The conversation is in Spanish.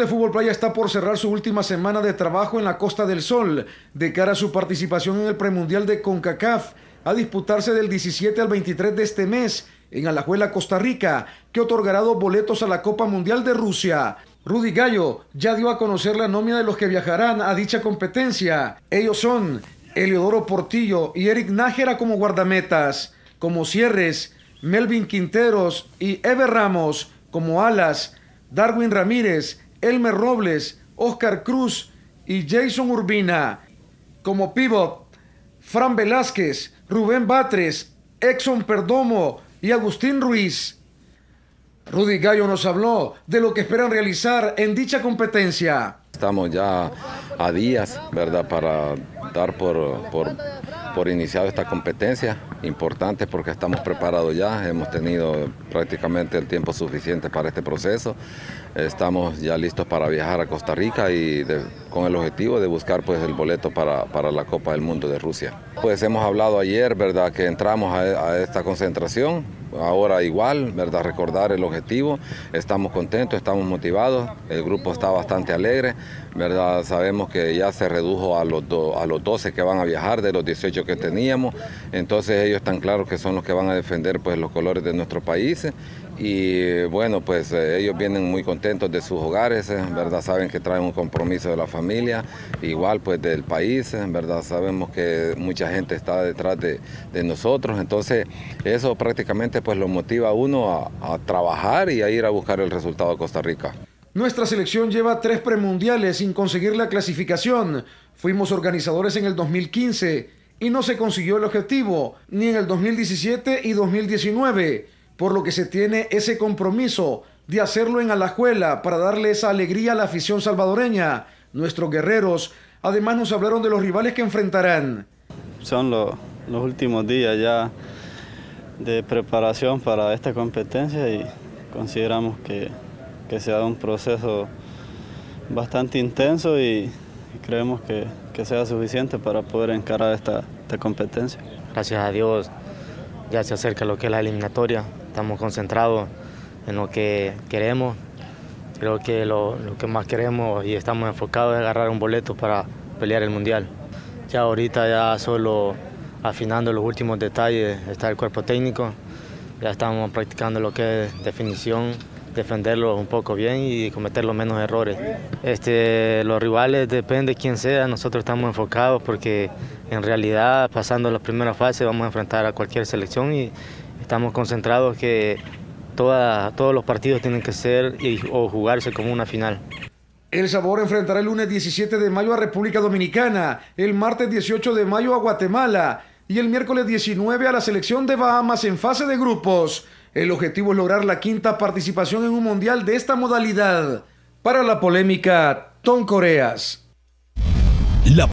de Fútbol Playa está por cerrar su última semana de trabajo en la Costa del Sol de cara a su participación en el premundial de CONCACAF a disputarse del 17 al 23 de este mes en Alajuela, Costa Rica, que otorgará dos boletos a la Copa Mundial de Rusia. Rudy Gallo ya dio a conocer la nómina de los que viajarán a dicha competencia. Ellos son Eliodoro Portillo y Eric Nájera como guardametas, como cierres, Melvin Quinteros y Ever Ramos como alas, Darwin Ramírez, Elmer Robles, Oscar Cruz y Jason Urbina como pivot, Fran Velázquez, Rubén Batres, Exxon Perdomo y Agustín Ruiz. Rudy Gallo nos habló de lo que esperan realizar en dicha competencia. Estamos ya a días, ¿verdad?, para dar por, por, por iniciado esta competencia, importante porque estamos preparados ya, hemos tenido prácticamente el tiempo suficiente para este proceso, estamos ya listos para viajar a Costa Rica y con el objetivo de buscar pues el boleto para, para, la Copa del Mundo de Rusia. Pues hemos hablado ayer, ¿verdad?, que entramos a esta concentración, ahora igual, ¿verdad? Recordar el objetivo, estamos contentos, estamos motivados, el grupo está bastante alegre. Sabemos que ya se redujo a los, a los 12 que van a viajar de los 18 que teníamos, entonces ellos están claros que son los que van a defender pues los colores de nuestro país y bueno, pues eh, ellos vienen muy contentos de sus hogares, eh, ¿verdad? Saben que traen un compromiso de la familia, igual pues del país, eh, ¿verdad? Sabemos que mucha gente está detrás de, nosotros, entonces eso prácticamente pues lo motiva a uno a, a trabajar y a ir a buscar el resultado a Costa Rica. Nuestra selección lleva tres premundiales sin conseguir la clasificación. Fuimos organizadores en el 2015 y no se consiguió el objetivo, ni en el 2017 y 2019 por lo que se tiene ese compromiso de hacerlo en Alajuela para darle esa alegría a la afición salvadoreña. Nuestros guerreros además nos hablaron de los rivales que enfrentarán. Son lo, los últimos días ya de preparación para esta competencia y consideramos que, que se ha dado un proceso bastante intenso y, y creemos que, que, sea suficiente para poder encarar esta, esta competencia. Gracias a Dios ya se acerca lo que es la eliminatoria, estamos concentrados en lo que queremos. Creo que lo, que más queremos y estamos enfocados es agarrar un boleto para pelear el Mundial. Ya ahorita ya solo afinando los últimos detalles está el cuerpo técnico, ya estamos practicando lo que es definición, defenderlo un poco bien y cometer los menos errores. Este, los rivales depende de quién sea, nosotros estamos enfocados porque en realidad pasando la primera fase vamos a enfrentar a cualquier selección y estamos concentrados que toda, todos los partidos tienen que ser y, o jugarse como una final. El Sabor enfrentará el lunes 17 de mayo a República Dominicana, el martes 18 de mayo a Guatemala y el miércoles 19 a la selección de Bahamas en fase de grupos. El objetivo es lograr la quinta participación en un mundial de esta modalidad. Para la polémica, Tom Coreas.